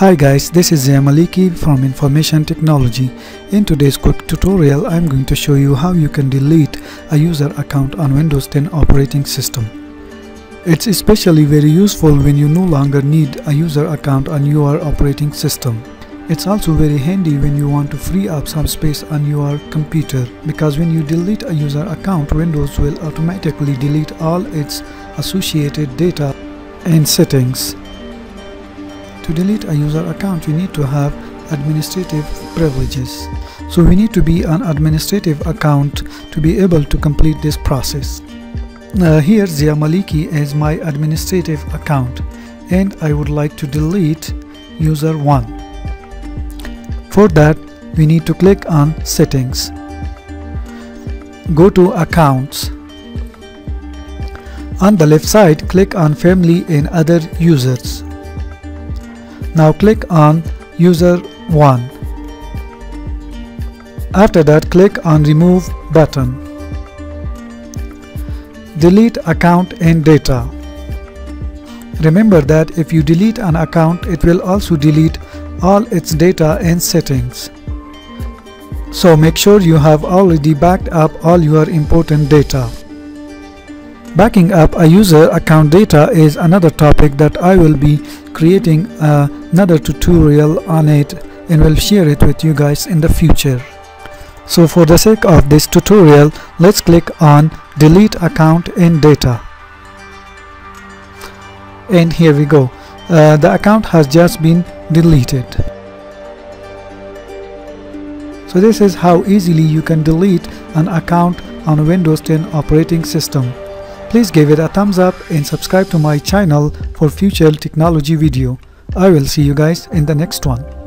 Hi guys, this is Zia Maliky from Information Technology. In today's quick tutorial, I'm going to show you how you can delete a user account on Windows 10 operating system. It's especially very useful when you no longer need a user account on your operating system. It's also very handy when you want to free up some space on your computer because when you delete a user account, Windows will automatically delete all its associated data and settings. To delete a user account, you need to have administrative privileges. So we need to be an administrative account to be able to complete this process. Uh, here Zia Maliky is my administrative account and I would like to delete user 1. For that we need to click on settings. Go to accounts. On the left side click on family and other users. Now click on user 1. After that click on remove button. Delete account and data. Remember that if you delete an account it will also delete all its data and settings. So make sure you have already backed up all your important data. Backing up a user account data is another topic that I will be creating another tutorial on it and will share it with you guys in the future. So for the sake of this tutorial, let's click on delete account and data. And here we go. Uh, the account has just been deleted. So this is how easily you can delete an account on Windows 10 operating system. Please give it a thumbs up and subscribe to my channel for future technology video. I will see you guys in the next one.